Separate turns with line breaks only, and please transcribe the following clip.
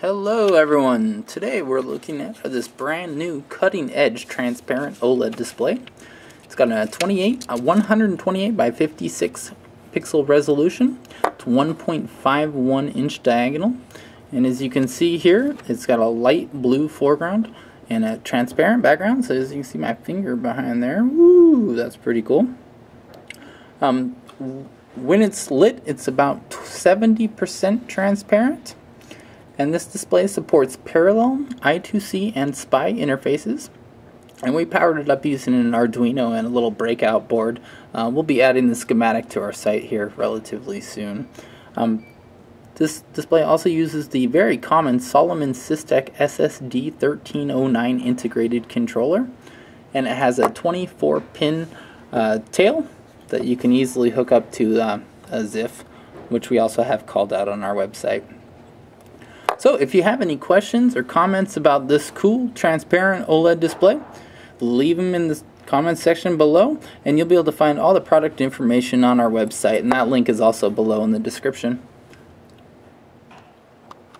Hello everyone! Today we're looking at this brand new cutting edge transparent OLED display. It's got a 28, a 128 by 56 pixel resolution. It's 1.51 inch diagonal. And as you can see here, it's got a light blue foreground and a transparent background. So as you can see my finger behind there, woo, that's pretty cool. Um, when it's lit, it's about 70% transparent and this display supports parallel, I2C, and SPI interfaces. And we powered it up using an Arduino and a little breakout board. Uh, we'll be adding the schematic to our site here relatively soon. Um, this display also uses the very common Solomon Systech SSD1309 integrated controller. And it has a 24 pin uh, tail that you can easily hook up to uh, a ZIF, which we also have called out on our website. So if you have any questions or comments about this cool transparent OLED display, leave them in the comments section below and you'll be able to find all the product information on our website and that link is also below in the description.